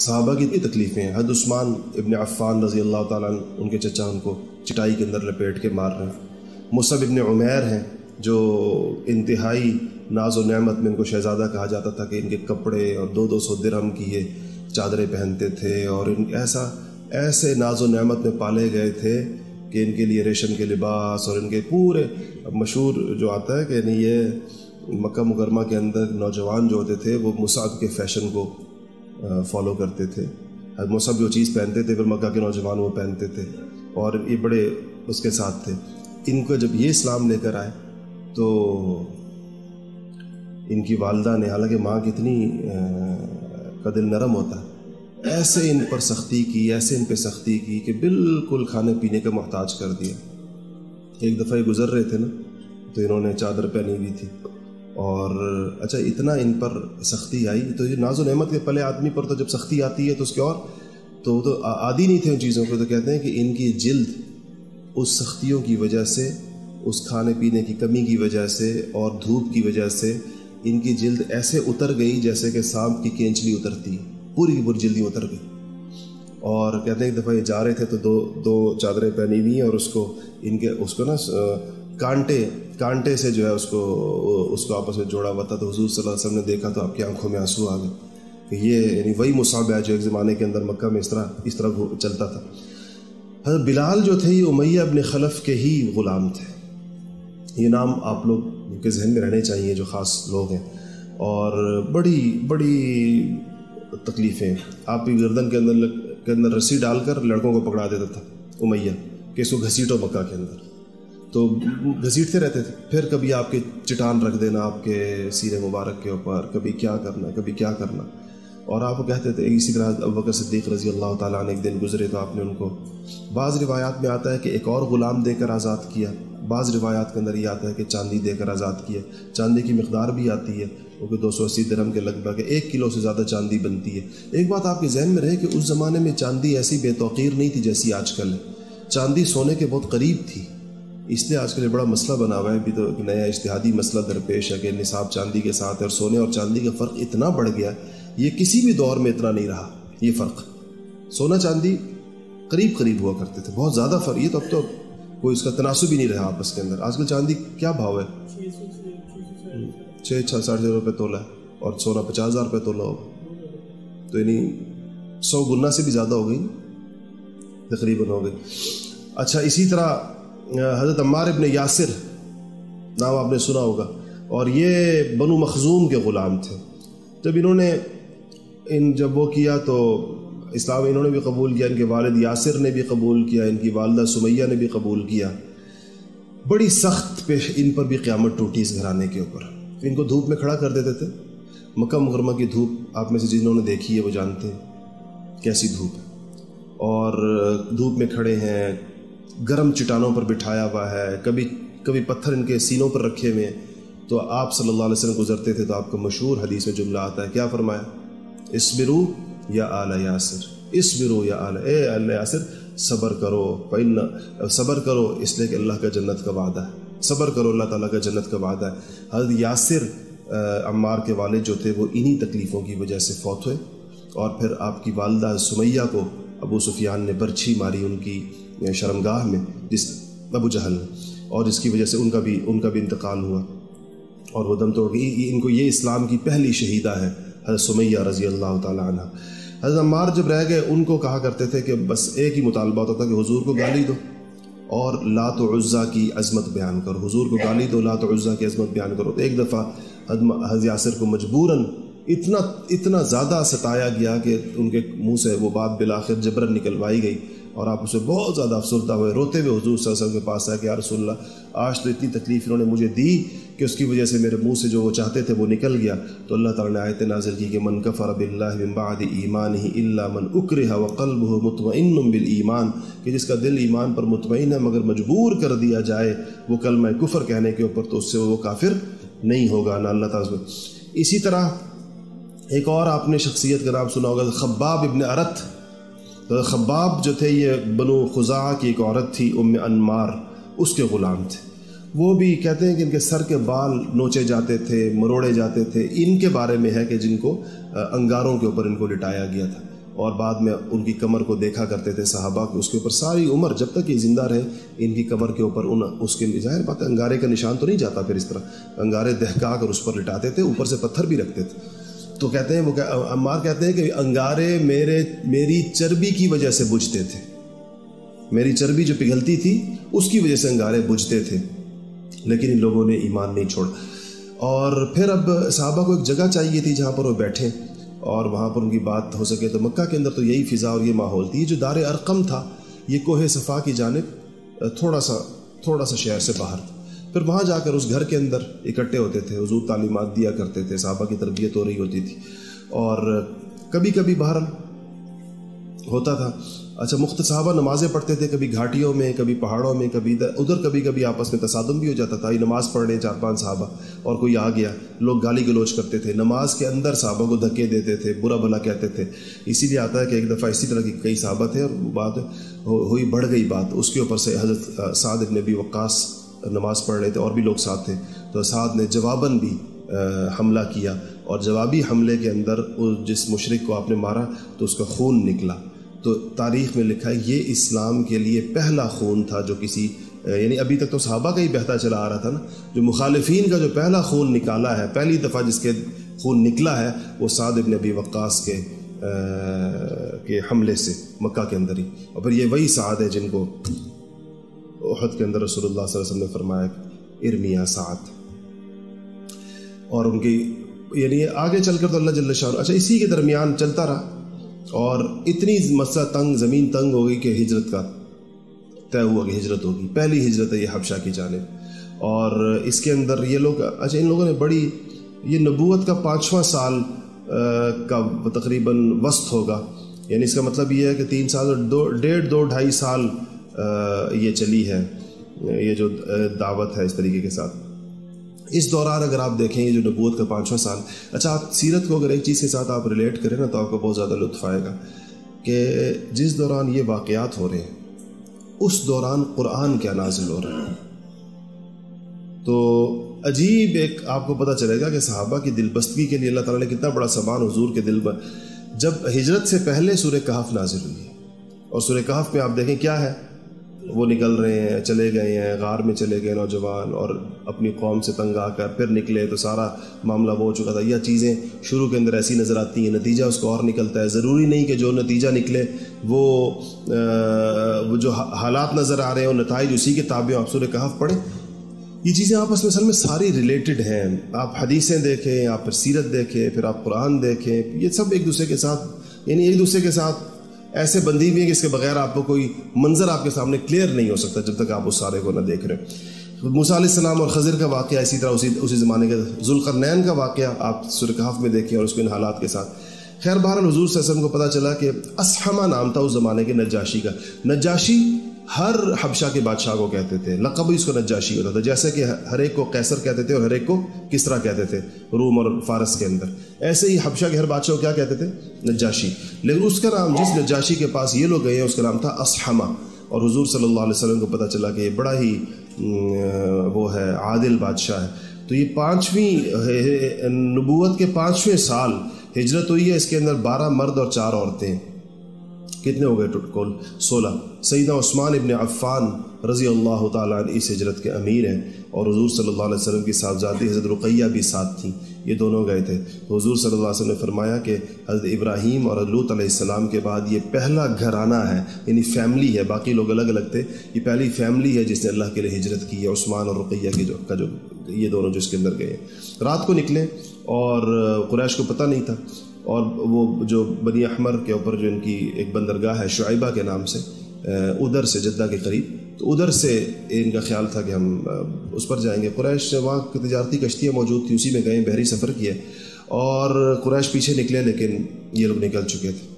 सहाबा की इतनी तकलीफ़ें हैं। हद उस्मान इबन अफ़ान रज़ी अल्लाह ताला उनके चचा उनको चिटाई के अंदर लपेट के मार रहे हैं। मुसब इबन उमैर हैं, जो इंतहाई नाज नमत में इनको शहज़ादा कहा जाता था कि इनके कपड़े और दो दो सौ दिरहम की ये चादरें पहनते थे और इन ऐसा, ऐसे नाज व नमत में पाले गए थे कि इनके लिए रेशम के लिबास और इनके पूरे मशहूर जो आता है कि नहीं, ये मक्का मुकरमा के अंदर नौजवान जो होते थे, वो मुसाब के फ़ैशन को फॉलो करते थे। मुसब जो चीज़ पहनते थे, फिर मक्का के नौजवान वो पहनते थे और ये बड़े उसके साथ थे। इनको जब ये इस्लाम लेकर आए तो इनकी वालदा ने, हालाँकि माँ कितनी का दिल नरम होता, ऐसे इन पर सख्ती की, ऐसे इन पर सख्ती की कि बिल्कुल खाने पीने का मोहताज कर दिया। एक दफ़ा ये गुज़र रहे थे ना तो इन्होंने चादर पहनी हुई थी। और अच्छा इतना इन पर सख्ती आई तो ये नाजो नहमत के पले आदमी पर तो जब सख्ती आती है तो उसके और तो वो तो आदि नहीं थे उन चीज़ों को तो कहते हैं कि इनकी जिल्द उस सख्तियों की वजह से, उस खाने पीने की कमी की वजह से और धूप की वजह से इनकी जिल्द ऐसे उतर गई जैसे कि सांप की केंचली उतरती, पूरी की पूरी जल्दी उतर गई। और कहते हैं एक दफ़ा ये जा रहे थे तो दो दो चादरें पहनी हुई और उसको, इनके, उसको ना कांटे कांटे से जो है उसको उसको आपस में जोड़ा हुआ था। तो हजूर वसल्लम ने देखा तो आपकी आँखों में आँसू आ गए। कि ये, यानी वही मुसाब है जो एक ज़माने के अंदर मक्का में इस तरह इस तरह चलता था। हज़रत बिलाल जो थे, ये उमैया अपने खलफ के ही ग़ुलाम थे। ये नाम आप लोग के जहन में रहने चाहिए, जो ख़ास लोग हैं। और बड़ी बड़ी तकलीफ़ें। आपकी गर्दन के अंदर के अंदर रस्सी डालकर लड़कों को पकड़ा देता था, उमैया। कि इसको घसीटो मक्का के अंदर। तो घसीटते रहते थे। फिर कभी आपके चटान रख देना, आपके सीरे मुबारक के ऊपर, कभी क्या करना, कभी क्या करना। और आप कहते थे, इसी तरह अब बकर रज़ी अल्लाह ताला ने एक दिन गुजरे तो आपने उनको। बाज़ रिवायात में आता है कि एक और ग़ुलाम देकर आज़ाद किया। बाज़ रिवायात के अंदर ये आता है कि चांदी देकर आज़ाद किया। चांदी की मकदार भी आती है क्योंकि दो सौ अस्सी दरम के लगभग एक किलो से ज़्यादा चांदी बनती है। एक बात आपके जहन में रहे कि उस ज़माने में चांदी ऐसी बेतौकीर नहीं थी जैसी आजकल है। चांदी सोने के बहुत करीब थी। इसलिए आजकल बड़ा मसला बना हुआ है, अभी तो नया इश्तहादी मसला दरपेश है कि निसाब चांदी के साथ और सोने और चांदी का फ़र्क इतना बढ़ गया, ये किसी भी दौर में इतना नहीं रहा, ये फ़र्क। सोना चांदी करीब करीब हुआ करते थे, बहुत ज़्यादा फ़र्क, ये तो अब तो कोई इसका तनासब ही नहीं रहा आपस के अंदर। आजकल चांदी क्या भाव है? छः छः साठ हज़ार रुपये तोला और सोना पचास हज़ार रुपये तोला होगा। तो यानी सौ गुना से भी ज़्यादा हो गई तकरीबन हो गई। अच्छा इसी तरह हज़रत अम्मार इबन यासिर नाम आपने सुना होगा। और ये बनु मखजूम के ग़ुलाम थे। जब इन्होंने इन जब वो किया तो इस्लाम इन्होंने भी कबूल किया, इनके वालद यासिर ने भी कबूल किया, इनकी वालदा सुमैया ने भी कबूल किया। बड़ी सख्त पे इन पर भी क़्यामत टूटी इस घराने के ऊपर। इनको धूप में खड़ा कर देते थे। मक्का मुकरमा की धूप आप में से जिन्होंने देखी है वो जानते हैं, कैसी धूप है। और धूप में खड़े हैं गर्म चटानों पर बिठाया हुआ है, कभी कभी पत्थर इनके सीनों पर रखे हुए हैं। तो आप सल्लल्लाहु अलैहि वसल्लम गुजरते थे तो आपका मशहूर हदीस में जुमला आता है, क्या फरमाया? इस इसबिरू या आला यासिर, इसबिरू या आला, ए अल्लाह यासिर, सब्र करो पैन सब्र करो, इसलिए कि अल्लाह का जन्नत का वादा है। सब्र करो, अल्लाह ताला का जन्नत का वादा है। हज़रत यासिर अम्मार के वाले जो थे, वो इन्हीं तकलीफ़ों की वजह से फौत हुए और फिर आपकी वालदा सुमैया को अबू सुफियान ने बर्छी मारी उनकी। शर्मगाह में, जिस अबू जहल और जिसकी वजह से उनका भी उनका भी इंतकाल हुआ। और वो दम तोड़ गई इनको ये इस्लाम की पहली शहीदा है, हज़रत सुमैया रज़ी अल्लाह तला हज़रत अम्मार जब रह गए, उनको कहा करते थे कि बस एक ही मुतालबा होता था कि हुजूर को गाली दो और लात उज़्ज़ा की अजमत बयान करो। हुजूर को गाली दो, लात उज़्ज़ा की अजमत बयान करो। तो एक दफ़ा हज यासर को मजबूरन इतना इतना ज़्यादा सताया गया कि उनके मुँह से वो बात बिलाखिर जबरन निकलवाई गई। और आप उसे बहुत ज़्यादा अफसरदा हुए, रोते हुए हजूर वसल्लम के पास आए कि यार रसोल्ला आज तो इतनी तकलीफ़ इन्होंने मुझे दी कि उसकी वजह से मेरे मुँह से जो वो चाहते थे वो निकल गया। तो अल्लाह ताला ने आयत नाजिल की कि, मन कफ़र बिल्लाबाद ईमान ही इल्ला मन उक्र व कल्ब हो मुतमिन बिल ईमान। कि जिसका दिल ईमान पर मुतमिन है, मगर मजबूर कर दिया जाए वो कल मैं कुफर कहने के ऊपर तो उससे वो काफिर नहीं होगा। ना अल्लाह ताला इसी तरह एक और आपने शख्सियत का नाम सुना होगा, खब्बाब इबन अरत खब्बाब जो थे, ये बनो खुजा की एक औरत थी उम अनमार, उसके ग़ुलाम थे। वो भी कहते हैं कि इनके सर के बाल नोचे जाते थे, मरोड़े जाते थे। इनके बारे में है कि जिनको अंगारों के ऊपर इनको लिटाया गया था। और बाद में उनकी कमर को देखा करते थे साहबा के उसके ऊपर सारी उम्र, जब तक ये ज़िंदा रहे, इनकी कमर के ऊपर उन, उसके, ज़ाहिर बात है, अंगारे का निशान तो नहीं जाता फिर इस तरह। अंगारे दहका कर उस पर लिटाते थे, ऊपर से पत्थर भी रखते थे। तो कहते हैं वो कह, अम्मार कहते हैं कि अंगारे मेरे मेरी चर्बी की वजह से बुझते थे। मेरी चर्बी जो पिघलती थी उसकी वजह से अंगारे बुझते थे। लेकिन इन लोगों ने ईमान नहीं छोड़ा। और फिर अब साहबा को एक जगह चाहिए थी जहाँ पर वो बैठे। और वहाँ पर उनकी बात हो सके तो मक्का के अंदर तो यही फ़िज़ा और ये माहौल थी। जो दार अरकम था ये कोहे सफ़ा की जानब थोड़ा सा थोड़ा सा शहर से बाहर फिर वहाँ जाकर उस घर के अंदर इकट्ठे होते थे, हजूर तालीमत दिया करते थे, साहबा की तरबियत हो रही होती थी। और कभी कभी बाहर होता था। अच्छा मुख्त साहबा नमाज़ें पढ़ते थे, कभी घाटियों में, कभी पहाड़ों में, कभी इधर, उधर कभी कभी आपस में तसादम भी हो जाता था। नमाज़ पढ़ रहे चार पाँच साहबा और कोई आ गया, लोग गाली गलोच करते थे। नमाज़ के अंदर साहबा को धक्के देते थे, बुरा भला कहते थे। इसीलिए आता है कि एक दफ़ा इसी तरह की कई साहबा थे और बात हुई, बढ़ गई बात। उसके ऊपर से हज़रत साद नबी वक्स नमाज़ पढ़ रहे थे और भी लोग साथ थे। तो साद ने जवाबन भी हमला किया और जवाबी हमले के अंदर उस जिस मुशरक को आपने मारा तो उसका खून निकला। तो तारीख़ में लिखा है ये इस्लाम के लिए पहला खून था जो किसी यानी अभी तक तो सहाबा का ही बहता चला आ रहा था ना जो मुखालफी का जो पहला खून निकाला है पहली दफ़ा जिसके खून निकला है वो साद इबन अबी वक्स के आ, के हमले से मक्का के अंदर ही। और फिर ये वही साद है जिनको उहद के अंदर रसूलुल्लाह ने फरमाया, इर्मिया साद। और उनकी, यानी आगे चलकर तो अल्लाह जल्ल शाह अच्छा इसी के दरमियान चलता रहा। और इतनी मसला तंग, ज़मीन तंग हो गई कि हिजरत का तय हुआ कि हिजरत होगी। पहली हिजरत है ये हबशा की जानब। और इसके अंदर ये लोग अच्छा इन लोगों ने बड़ी, ये नबूत का पाँचवा साल का तकरीबन वस्त होगा। यानी इसका मतलब ये है कि तीन साल और दो, डेढ़, दो, ढाई साल ये चली है, ये जो दावत है इस तरीके के साथ। इस दौरान अगर आप देखें ये जो नबूत का पाँचवा साल अच्छा आप सीरत को अगर एक चीज़ के साथ आप रिलेट करें ना तो आपको बहुत ज़्यादा लुत्फ आएगा कि जिस दौरान ये वाक़ात हो रहे हैं, उस दौरान कुरान क्या नाजिल हो रहा है। तो अजीब एक आपको पता चलेगा कि सहाबा की दिलबस्तगी के लिए अल्लाह ताला ने कितना बड़ा सामान हजूर के दिल पर, जब हिजरत से पहले सुर कहफ नाजिल हुई। और सुर कहफ में आप देखें क्या है? वो निकल रहे हैं, चले गए हैं, गार में चले गए नौजवान और अपनी कौम से तंग आकर फिर निकले तो सारा मामला वो हो चुका था। यह चीज़ें शुरू के अंदर ऐसी नज़र आती हैं, नतीजा उसको और निकलता है। ज़रूरी नहीं कि जो नतीजा निकले, वो वो जो हालात नज़र आ रहे हैं और नतज उसी के ताबे आप सुर कहफ पढ़े। ये चीज़ें आपस में असल में सारी रिलेटेड हैं। आप हदीसें देखें, आप फिर सीरत देखें, फिर आप कुरान देखें, ये सब एक दूसरे के साथ, यानी एक दूसरे के साथ ऐसे बंदी भी हैं कि इसके बगैर आपको कोई मंजर आपके सामने क्लियर नहीं हो सकता जब तक आप उस सारे को ना देख रहे मूसा और खजर का वाक़ इसी तरह उसी उसी ज़माने के जुल्करनैन का वाक़ आप सुरखाफ़ में देखें और उसके इन हालात के साथ। खैर बहर हजूर वसम को पता चला कि असहमा नाम था उस ज़माने के नजाशी का। नजाशी हर हबशा के बादशाह को कहते थे, लकब ही इसको नजाशी होता था जैसे कि हर एक को कैसर कहते थे और हर एक को किसरा कहते थे, रूम और फारस के अंदर। ऐसे ही हबशा के हर बादशाह को क्या कहते थे? नजाशी लेकिन उसका नाम, जिस नजाशी के पास ये लोग गए हैं, उसका नाम था असहमा। और हजूर सल्लल्लाहु अलैहि वसल्लम को पता चला कि बड़ा ही वो है, आदिल बादशाह है। तो ये पाँचवीं नबूत के पाँचवें साल हिजरत हुई है, इसके अंदर बारह मर्द और चार औरतें। कितने हो गए टोटल सोलह। सईदा उस्मान इबन अफ़ान रज़ी अल्लाह तस इस हज़रत के अमीर हैं और हजूर अलैहि वसल्लम की साहबजादी हज़रत रुकैया भी साथ थी। ये दोनों गए थे। तो हजूर अलैहि वसल्लम ने फरमाया कि हज़रत इब्राहीम और लूत के बाद ये पहला घराना है, यानी फैमिली है। बाकी लोग अलग अलग थे। ये पहली फैमिली है जिसने अल्लाह के लिए हिजरत की है, उस्मान और रुकैया की जो, का जो, ये दोनों जो इसके अंदर गए रात को निकले और कुरैश को पता नहीं था। और वो जो बनी अहमर के ऊपर जो इनकी एक बंदरगाह है शुआबा के नाम से उधर से, जद्दा के करीब। तो उधर से इनका ख्याल था कि हम उस पर जाएँगे। कुरैश वहाँ की तजारती कश्तियाँ मौजूद थी, उसी में गए, बहरी सफ़र किए। और कुरैश पीछे निकले, लेकिन ये लोग निकल चुके थे।